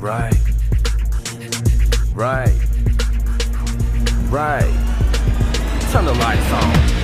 Right. Right. Right. Turn the lights on.